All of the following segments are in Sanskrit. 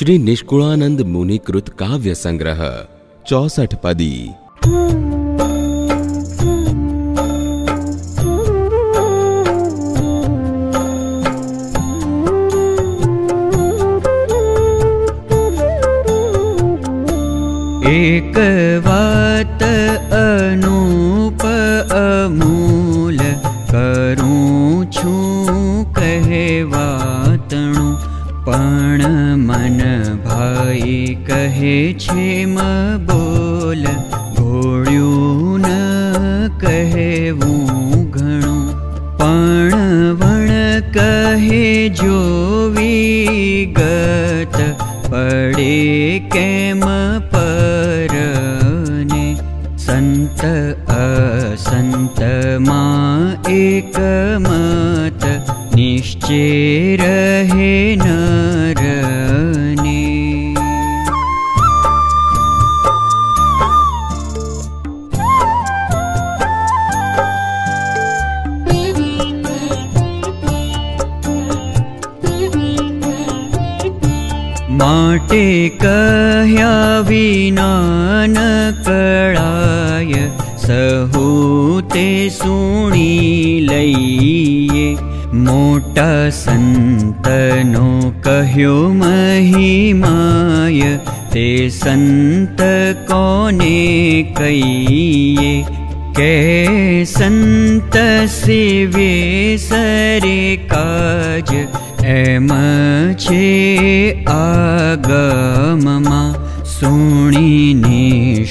श्री निष्कुणानंद मुनिकृत काव्य संग्रह चौसठ पदी। एक वात अनूप अमूल करूँ छूं कहेवातणुं पण मन भाई कहे म बोल घोळ्यून कहेवूं घणो पण वण कहे जो गत पडे केमपर सन्त असन्तमत निश्चे र कहया विनान न सहूते सुणी लैये मोटा सन्तनो कह्यो महिमाय ते सन्त कोने कैये? के सन्त सिवे सरे काज मे आगममा सुणि निष्कुलानन्द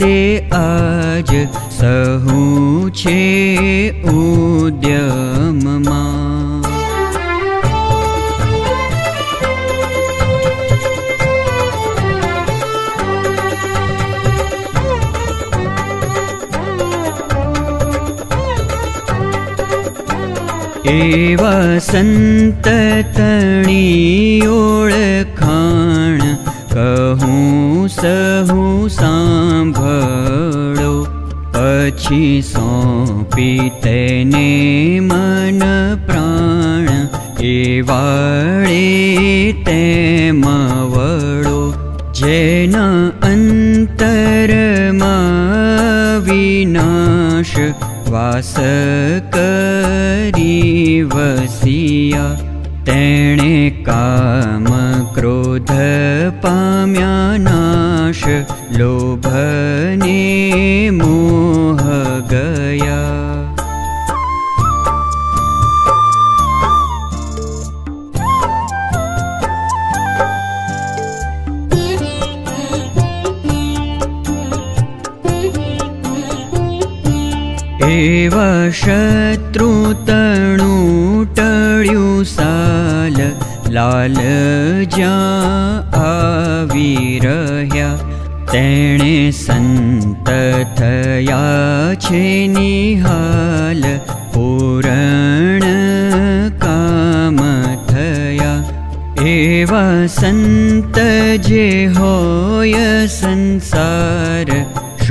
ते आज सहु छे उद्यम। वा सन्त तणि ओळा कहु सहु साभो पशि सो पी ते ने मनप्राण एवाणि ते मडो जना अन्तरमविनाश वासक वसिया तेणे काम क्रोध पाम्या नाश लोभने मोह गया देव शत्रु साल लाल जाविरया तेणे सन्तथया च निहार पूरणकामथया एव सन्त जे होय संसार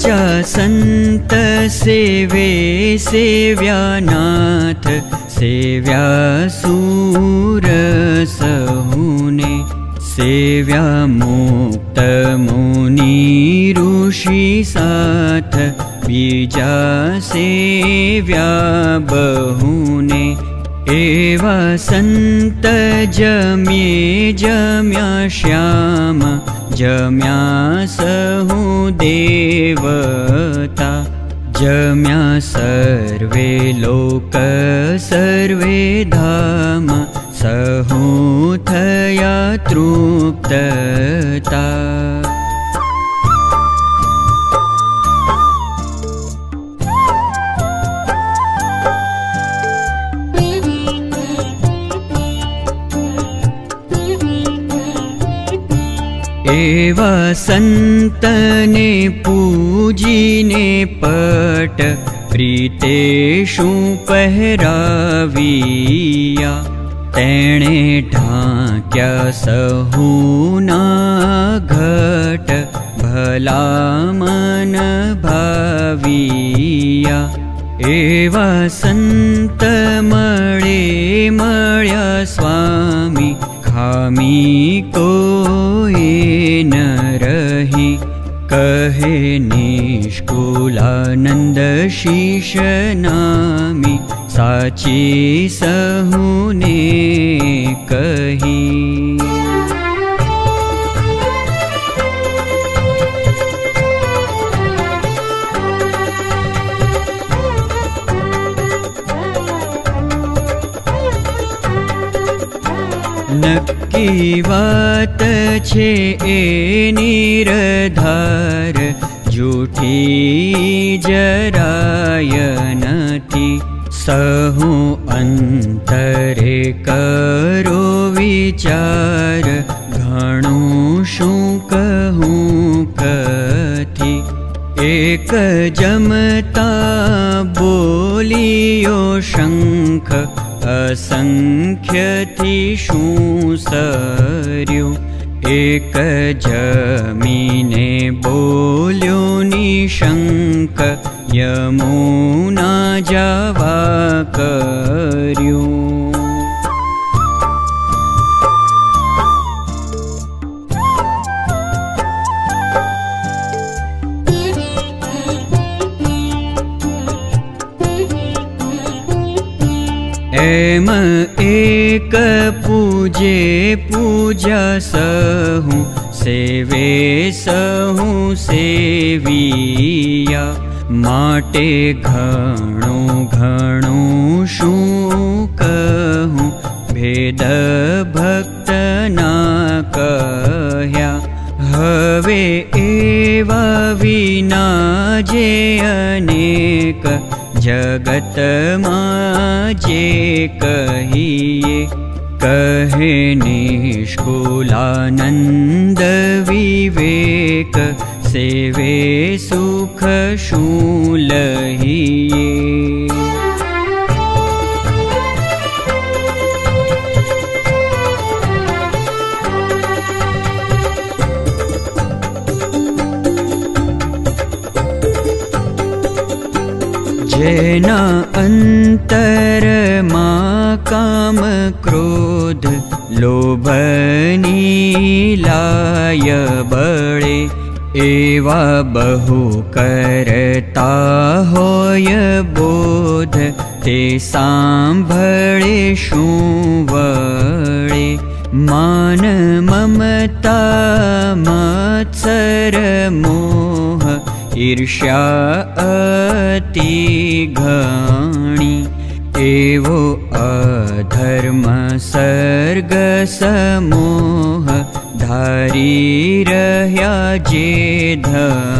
च सन्त सेवे सेव्यानाथ सेव्या सूरसहुने सेव्या मुक्त मुनि ऋषि साथ बीजा सेव्या बहुने एव सन्त जम्ये जम्या श्याम ज्या सहो देवता जम्या सर्वे लोक सर्वे धाम सहोथया तृप्तता। सन्तने पूजिने पट प्रीतेषु पहराविया। तेणे ढाक्या सहूना घट भला मन भाविया। एवा सन्त मळे मळ्या स्वामी खामी को निष्कुलानन्द शीश नामी साची सहुने कही। नक्की वात छे ए निरधार जूठी जराय नथी सहु अंतरे करो विचार घणो शू कहूँ कथी। एक जमता बोलियो शंख असङ्ख्यति शूसर्यो एक जमीने बोल्यो निशङ्क यमुना जावा कर्यो। एम एक पूजे पूजा सहु सेवे सहु सेविया। माटे घणो घणो शू कहूँ भेद कह्या। हवे एवा विना जे अनेक जगत माजे कहिए कहे निष्कुलानन्द विवेक सेवे सुख शूलहिये अन्तर मा काम क्रोध लोभनी लाय बळे। एवा बहु करता होय बोध ते सांभळे शुवळे। मान ममता मत्सर मोह ईर्ष्या अति घणी एवो अधर्म सर्ग समोह धारी रह्या जे धणी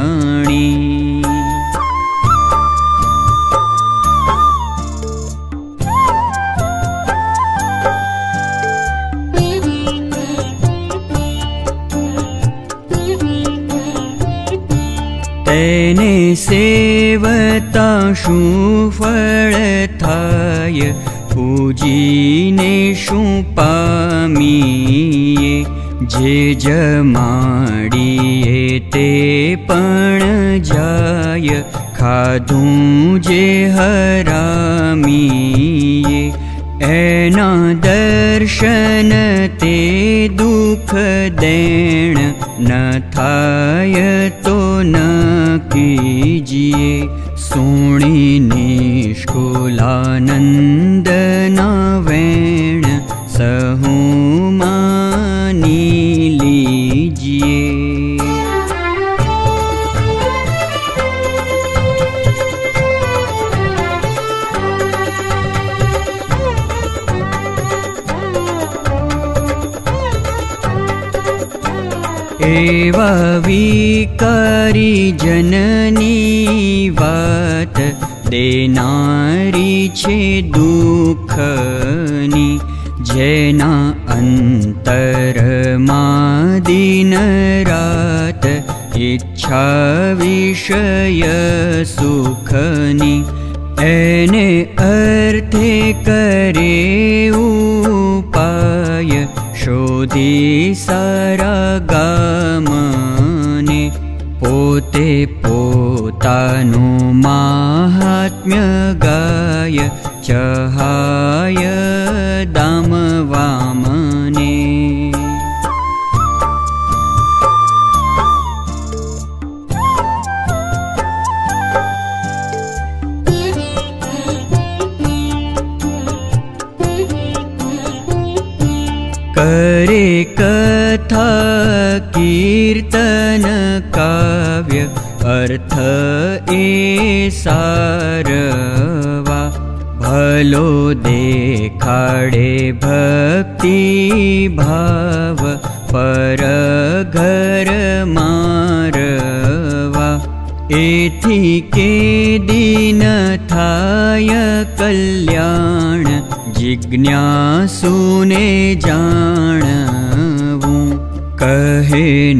थाय पूजीने शू पामीये जे जमाडिये ते पण जाय खाधूं जे हरामीये। एना दर्शन ते दुख देण न थाय तो न कीजिए सुणी निष्कुलानन्द विकारी जननी वात देनारी छे दुखनी जेना अन्त रात इच्छा विषय सुखनी एने अर्थे करे शोधी सारा गामने पोते पोतानु माहात्म्य गाय चहाय दाम अर्थ ए सारवा भलो देखाडे भक्ति भाव पर घर मारवा। एथी के दिन थाय कल्याण जिज्ञासुने जानवु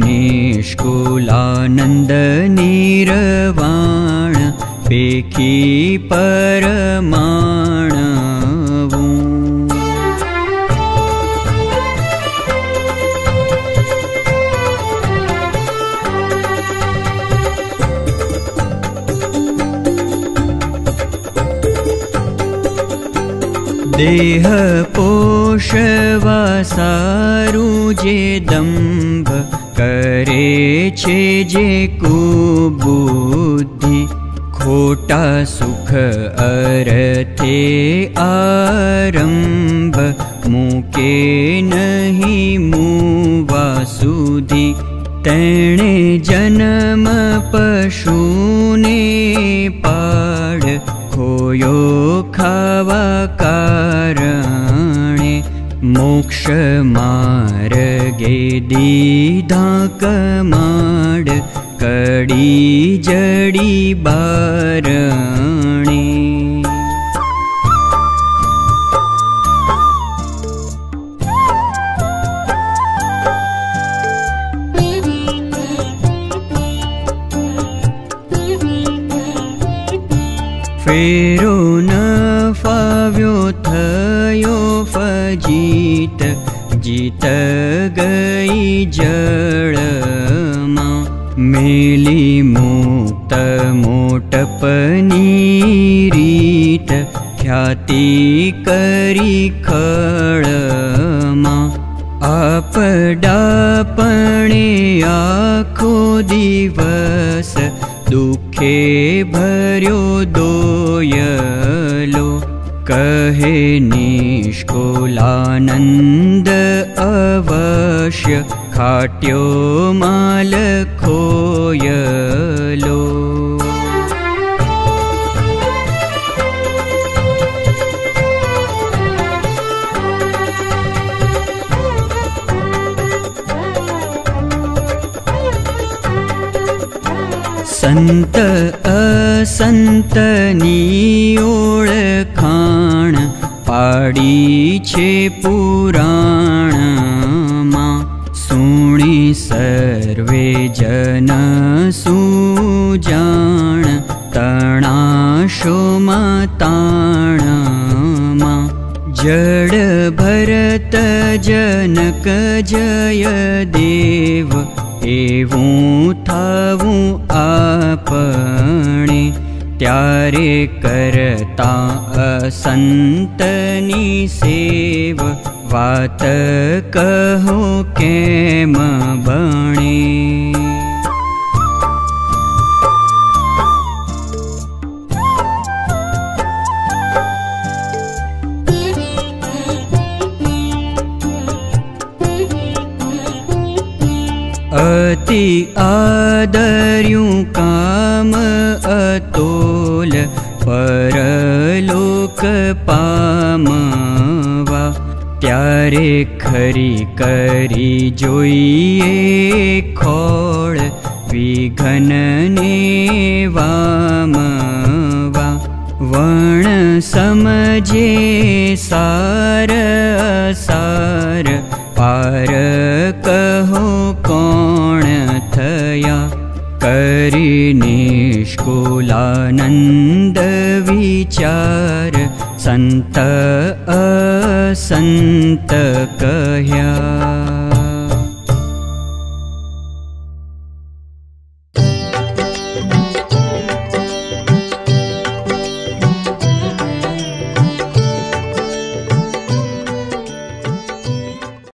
निष्कुलानन्द निरवाण पेखी परमाणवु। देह पोषवा सारु जे दम्भ करे जे कुबुद्धि। खोटा सुख अरथे आरम्भ मुके नहि मुवा सुधि तेणे जन्म पशुने पाड खोयो कारणे मोक्ष दीधा कमाड कडी जडी बारणे। फेरो न फाव्यो थयो फजीत जीत गई जळमा मेली मुक्त मोटपनी रीत ख्याति करी आपडापणे आखो दिवस दुखे भर्यो दोयलो कहे निष्कुलानन्द अवश्य खाट्यो माल संत असंतनी ओळखाण पाडी छे पुराणमा सुणी सर्वे जन सुजाण तणाशोमा ताणमा जड भरत जनक जय देव એવું થવું આપણે ત્યારે કરતા અસંતની સેવ વાત કહો કેમ બણે अति आदय काम अतोल परलोक पामावा। त्यारे खरी करी जोइए खोळ विघन नमवा वण समजे सार सार पार कहो विचार सन्त असन्त कह्या